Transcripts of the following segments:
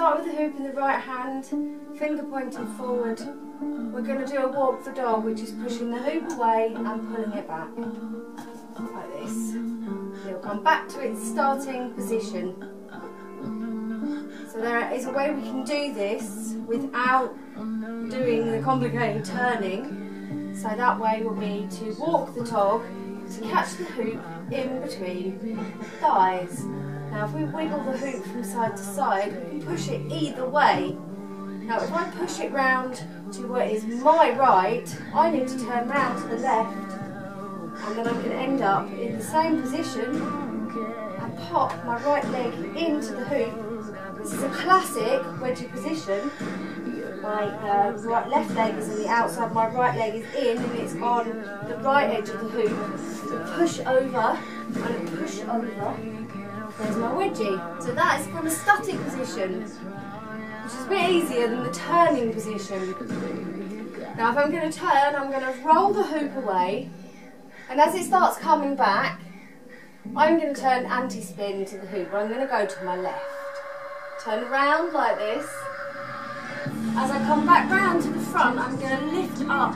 hoop in the right hand, finger pointing forward. We're going to do a walk the dog, which is pushing the hoop away and pulling it back. Like this. It'll come back to its starting position. So there is a way we can do this without doing the complicated turning. So that way will be to walk the dog to catch the hoop in between thighs. Now if we wiggle the hoop from side to side, we can push it either way. Now if I push it round to what is my right, I need to turn round to the left and then I can end up in the same position and pop my right leg into the hoop. This is a classic wedgie position. My uh, right left leg is on the outside, my right leg is in and it's on the right edge of the hoop. push over and push over there's my wedgie. So that is from a static position, which is a bit easier than the turning position. Now if I'm going to turn, I'm going to roll the hoop away, and as it starts coming back, I'm going to turn anti-spin to the hoop. I'm going to go to my left. Turn around like this. As I come back round to the front, I'm going to lift up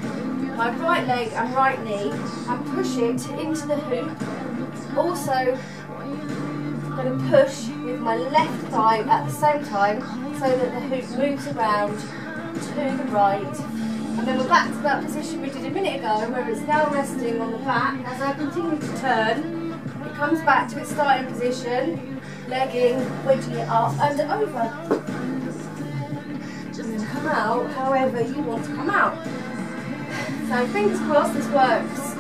my right leg and right knee and push it into the hoop. Also I'm going to push with my left thigh at the same time so that the hoop moves around to the right. And then we're back to that position we did a minute ago where it's now resting on the back. As I continue to turn, it comes back to its starting position, legging, wedging it up and over. Out however you want to come out. So fingers crossed this works.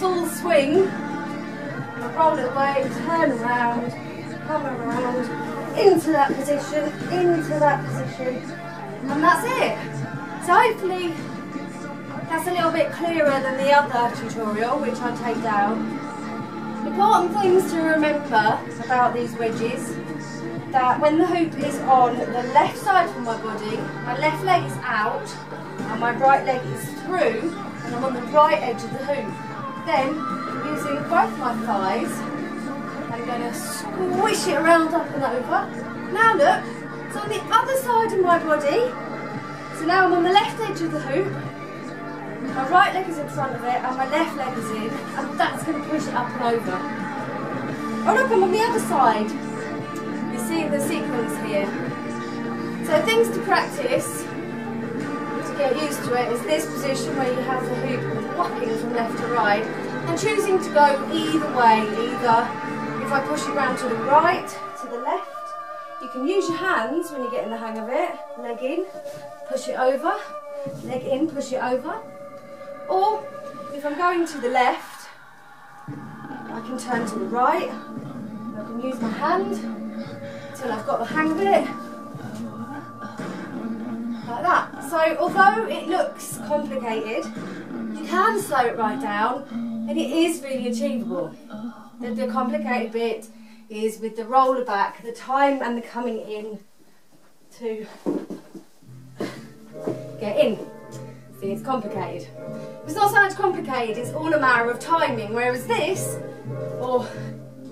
Full swing. roll it away, turn around, come around into that position, into that position, and that's it. So hopefully that's a little bit clearer than the other tutorial, which I'll take down. Important things to remember about these wedges, that when the hoop is on the left side of my body, my left leg is out, and my right leg is through, and I'm on the right edge of the hoop. Then, using both my thighs, I'm going to squish it around up and over. Now look, it's on the other side of my body. So now I'm on the left edge of the hoop. My right leg is in front of it and my left leg is in. And that's going to push it up and over. Oh look, I'm on the other side. The sequence here. So things to practice to get used to it is this position where you have the hoop whacking from left to right and choosing to go either way, either if I push it round to the right, to the left, you can use your hands when you get in the hang of it. Leg in, push it over, leg in, push it over. Or if I'm going to the left, I can turn to the right. I can use my hand until I've got the hang of it. Like that. So although it looks complicated, you can slow it right down and it is really achievable. The, the complicated bit is with the roller back, the time and the coming in to get in. See, it's complicated. It's not so much complicated, it's all a matter of timing, whereas this, or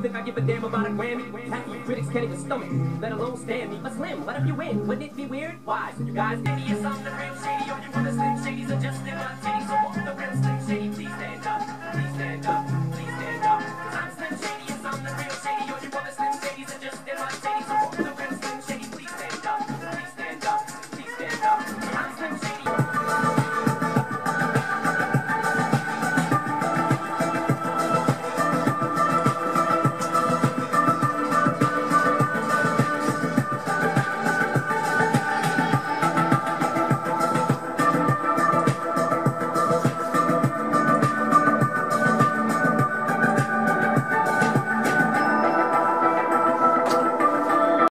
Think I give a damn about a Grammy? Happy critics can't even stomach, let alone stand me. But slim, what if you win? Wouldn't it be weird? Why? So you guys give me a something you the Slim Shadys